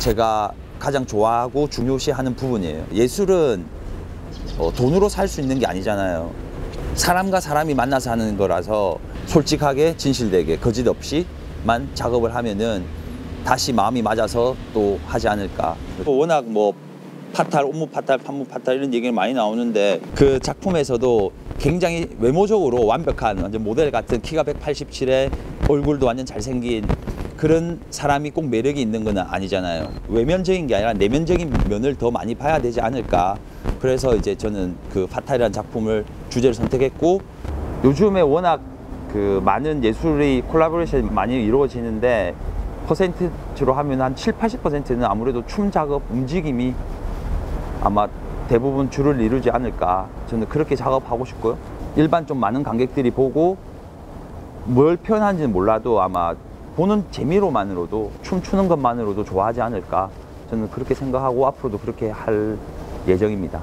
제가 가장 좋아하고 중요시하는 부분이에요. 예술은 어, 돈으로 살 수 있는 게 아니잖아요. 사람과 사람이 만나서 하는 거라서 솔직하게 진실되게 거짓 없이만 작업을 하면은 다시 마음이 맞아서 또 하지 않을까. 워낙 뭐 파탈, 옥무 파탈, 판무 파탈 이런 얘기가 많이 나오는데 그 작품에서도 굉장히 외모적으로 완벽한 완전 모델 같은 키가 187에 얼굴도 완전 잘생긴 그런 사람이 꼭 매력이 있는 건 아니잖아요. 외면적인 게 아니라 내면적인 면을 더 많이 봐야 되지 않을까. 그래서 이제 저는 그 파탈이라는 작품을 주제를 선택했고 요즘에 워낙 그 많은 예술이 collaboration이 많이 이루어지는데 퍼센트로 하면 한 7, 80%는 아무래도 춤 작업, 움직임이 아마 대부분 주를 이루지 않을까. 저는 그렇게 작업하고 싶고요. 일반 좀 많은 관객들이 보고 뭘 표현하는지는 몰라도 아마 보는 재미로만으로도 춤추는 것만으로도 좋아하지 않을까. 저는 그렇게 생각하고 앞으로도 그렇게 할 예정입니다.